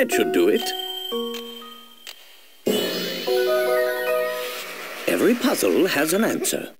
it should do it. Every puzzle has an answer.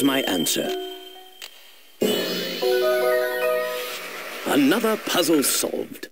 Here's my answer. Another puzzle solved.